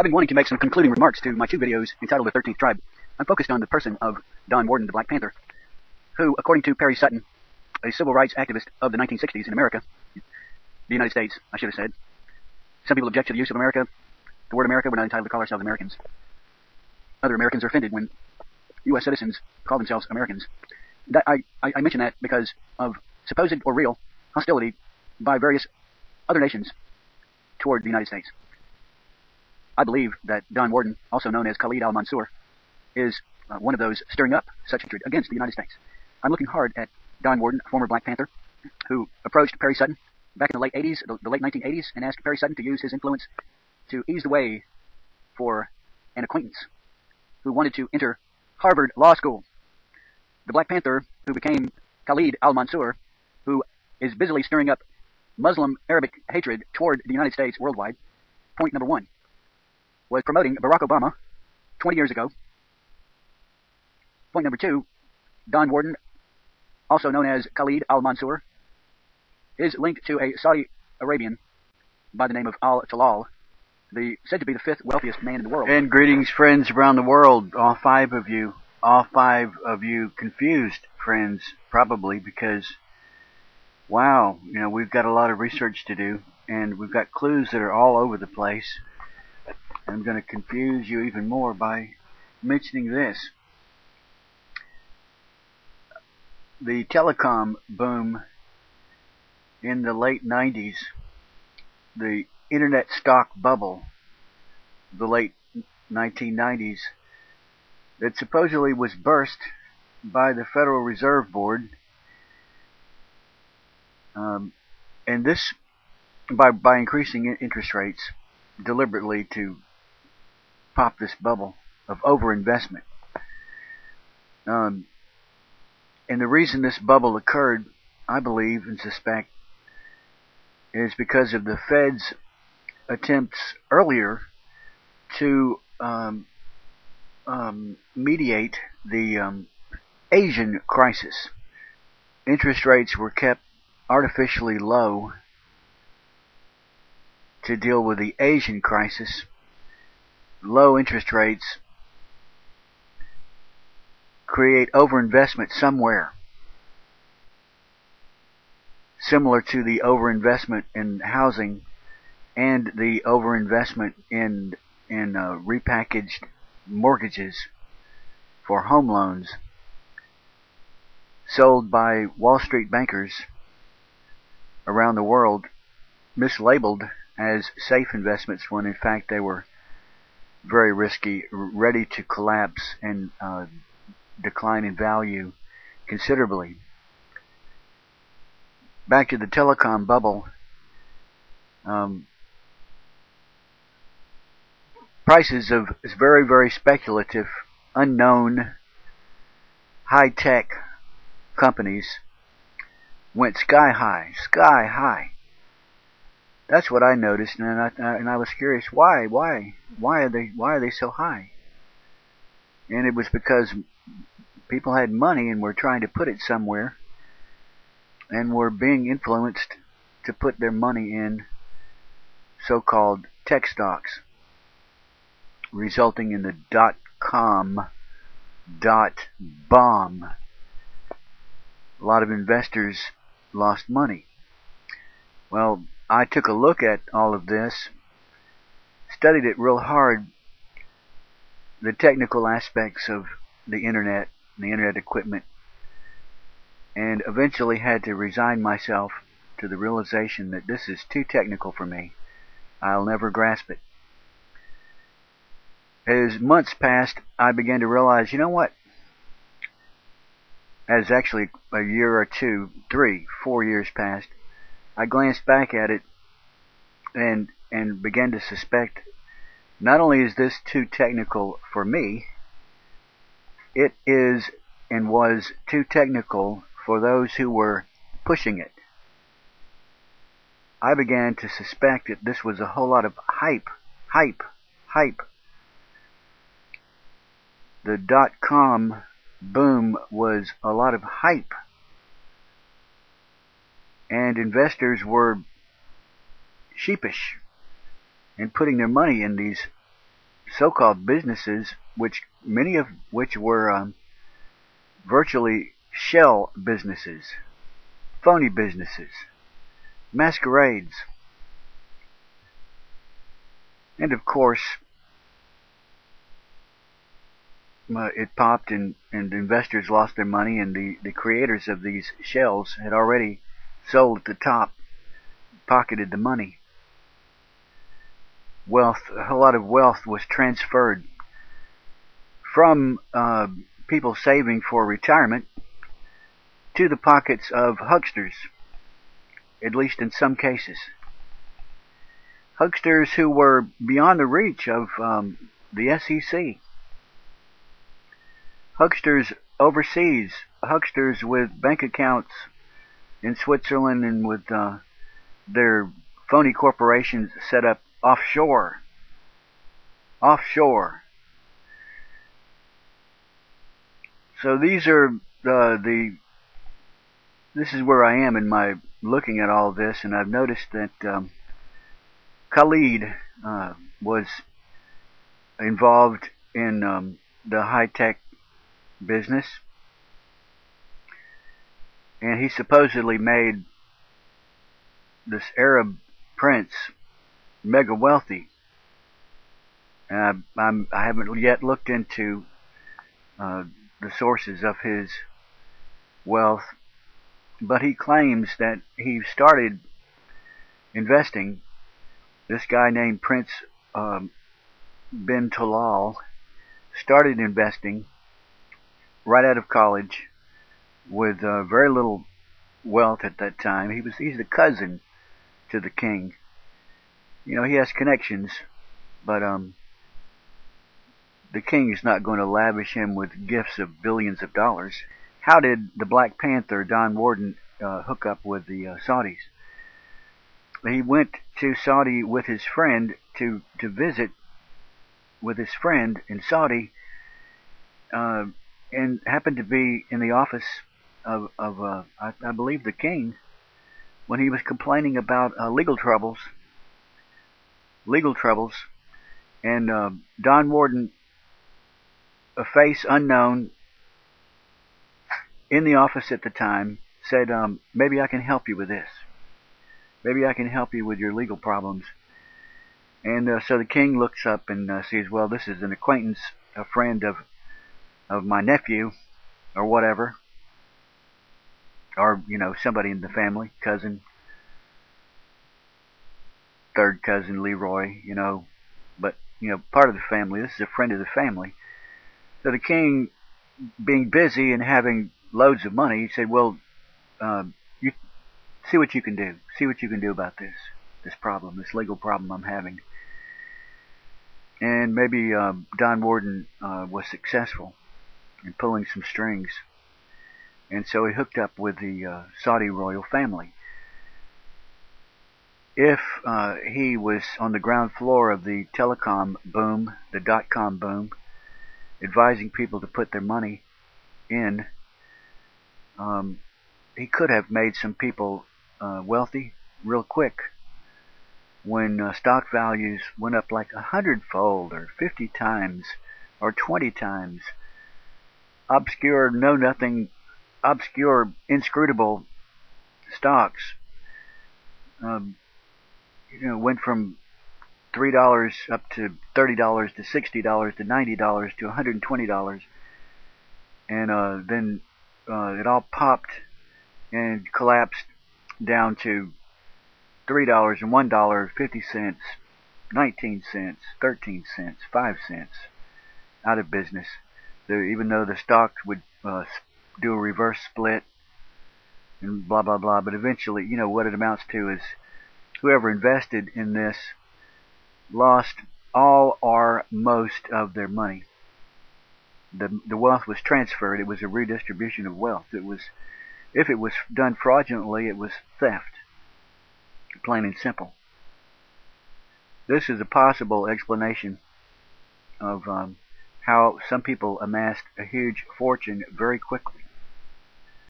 I've been wanting to make some concluding remarks to my two videos entitled The Thirteenth Tribe. I'm focused on the person of Don Warden, the Black Panther, who, according to Percy Sutton, a civil rights activist of the 1960s in America, the United States, I should have said. Some people object to the use of America, the word America. We're not entitled to call ourselves Americans. Other Americans are offended when U.S. citizens call themselves Americans. That, I, I mention that because of supposed or real hostility by various other nations toward the United States. I believe that Don Warden, also known as Khalid al-Mansour, is uh, one of those stirring up such hatred against the United States. I'm looking hard at Don Warden, a former Black Panther, who approached Percy Sutton back in the late 80s, the, the late 1980s, and asked Percy Sutton to use his influence to ease the way for an acquaintance who wanted to enter Harvard Law School. The Black Panther, who became Khalid al-Mansour, who is busily stirring up Muslim Arabic hatred toward the United States worldwide, point number one, was promoting Barack Obama 20 years ago. Point number two, Don Warden, also known as Khalid al-Mansour, is linked to a Saudi Arabian by the name of Al-Talal, the said to be the fifth wealthiest man in the world. And greetings, friends around the world, all five of you, all five of you confused friends, probably because, wow, you know, we've got a lot of research to do, and we've got clues that are all over the place. I'm going to confuse you even more by mentioning this. The telecom boom in the late 90s, the internet stock bubble, the late 1990s, that supposedly was burst by the Federal Reserve Board, um, and this by by increasing interest rates deliberately to pop this bubble of overinvestment. Um, and the reason this bubble occurred, I believe and suspect, is because of the Fed's attempts earlier to um, um, mediate the um, Asian crisis. Interest rates were kept artificially low to deal with the Asian crisis. Low interest rates create overinvestment somewhere. Similar to the overinvestment in housing and the overinvestment in in uh, repackaged mortgages for home loans sold by Wall Street bankers around the world mislabeled as safe investments when in fact they were very risky, ready to collapse and uh, decline in value considerably back to the telecom bubble, um, prices of very, very speculative, unknown, high-tech companies went sky high, sky high. That's what I noticed, and I and I was curious why, why, why are they, why are they so high? And it was because people had money and were trying to put it somewhere, and were being influenced to put their money in so-called tech stocks, resulting in the dot com dot bomb. A lot of investors lost money. Well, I took a look at all of this, studied it real hard, the technical aspects of the internet, the internet equipment, and eventually had to resign myself to the realization that this is too technical for me. I'll never grasp it. As months passed, I began to realize, you know what? As actually a year or two, three, four years passed, I glanced back at it and and began to suspect not only is this too technical for me, it is and was too technical for those who were pushing it. I began to suspect that this was a whole lot of hype, hype, hype. The dot com boom was a lot of hype. And investors were sheepish in putting their money in these so-called businesses, which many of which were um, virtually shell businesses, phony businesses, masquerades, and of course, uh, it popped and, and investors lost their money and the, the creators of these shells had already sold at the top, pocketed the money. Wealth, a whole lot of wealth was transferred from uh, people saving for retirement to the pockets of hucksters, at least in some cases. Hucksters who were beyond the reach of um, the SEC hucksters overseas, hucksters with bank accounts in Switzerland and with uh, their phony corporations set up offshore. Offshore. So these are uh, the. This is where I am in my looking at all this, and I've noticed that um, Khalid uh, was involved in um, the high tech business. And he supposedly made this Arab prince mega wealthy. And I, I'm, I haven't yet looked into uh, the sources of his wealth, but he claims that he started investing. This guy named Prince um, bin Talal started investing right out of college with uh, very little wealth at that time. He was he's the cousin to the king. You know, he has connections, but um the king is not going to lavish him with gifts of billions of dollars. How did the Black Panther Don Warden uh, hook up with the uh, Saudis? He went to Saudi with his friend to to visit with his friend in Saudi uh, and happened to be in the office of, of uh, I, I, believe, the king when he was complaining about uh, legal troubles. Legal troubles. And uh, Don Warden, a face unknown, in the office at the time, said, um, maybe I can help you with this. Maybe I can help you with your legal problems. And uh, so the king looks up and uh, sees, well, this is an acquaintance, a friend of of my nephew or whatever, or you know somebody in the family, cousin, third cousin Leroy, you know, but you know part of the family. This is a friend of the family. So the king, being busy and having loads of money, he said, "Well, um, you see what you can do. See what you can do about this this problem, this legal problem I'm having." And maybe um, Don Warden uh, was successful in pulling some strings. And so he hooked up with the uh, Saudi royal family. If uh, he was on the ground floor of the telecom boom, the dot-com boom, advising people to put their money in, um, he could have made some people uh, wealthy real quick when uh, stock values went up like a hundredfold or 50 times or 20 times obscure, know nothing, obscure, inscrutable stocks, um, you know, went from three dollars up to thirty dollars to sixty dollars to ninety dollars to one hundred and twenty dollars, and uh, then uh, it all popped and collapsed down to three dollars and one dollar fifty cents, nineteen cents, thirteen cents, five cents, out of business. The, even though the stock would uh, do a reverse split and blah blah blah. But eventually, you know what it amounts to is whoever invested in this lost all or most of their money. The the wealth was transferred. It was a redistribution of wealth. It was if it was done fraudulently, it was theft. Plain and simple. This is a possible explanation of um, how some people amassed a huge fortune very quickly.